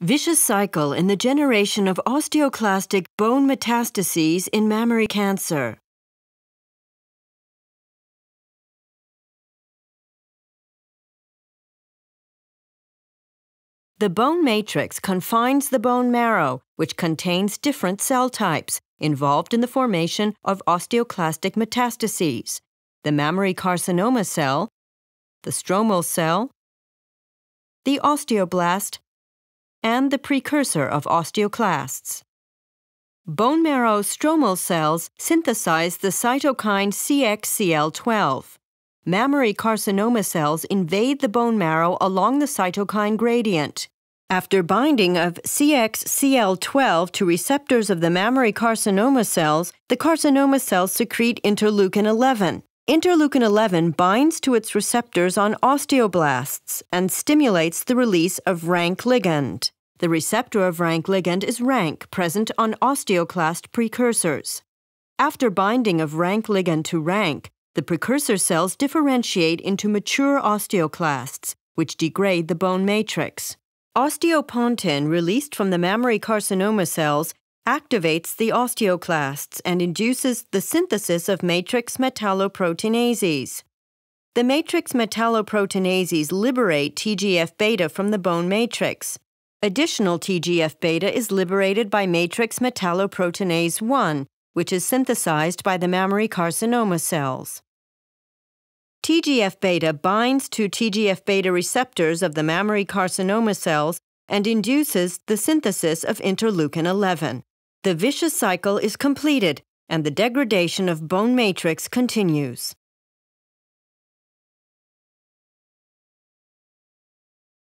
Vicious cycle in the generation of osteoclastic bone metastases in mammary cancer. The bone matrix confines the bone marrow, which contains different cell types involved in the formation of osteoclastic metastases the mammary carcinoma cell, the stromal cell, the osteoblast, and the precursor of osteoclasts. Bone marrow stromal cells synthesize the cytokine CXCL12. Mammary carcinoma cells invade the bone marrow along the cytokine gradient. After binding of CXCL12 to receptors of the mammary carcinoma cells, the carcinoma cells secrete interleukin 11. Interleukin 11 binds to its receptors on osteoblasts and stimulates the release of RANK ligand. The receptor of RANK ligand is RANK, present on osteoclast precursors. After binding of RANK ligand to RANK, the precursor cells differentiate into mature osteoclasts, which degrade the bone matrix. Osteopontin released from the mammary carcinoma cells activates the osteoclasts and induces the synthesis of matrix metalloproteinases. The matrix metalloproteinases liberate TGF beta from the bone matrix. Additional TGF beta is liberated by matrix metalloproteinase 1, which is synthesized by the mammary carcinoma cells. TGF beta binds to TGF beta receptors of the mammary carcinoma cells and induces the synthesis of interleukin 11. The vicious cycle is completed and the degradation of bone matrix continues.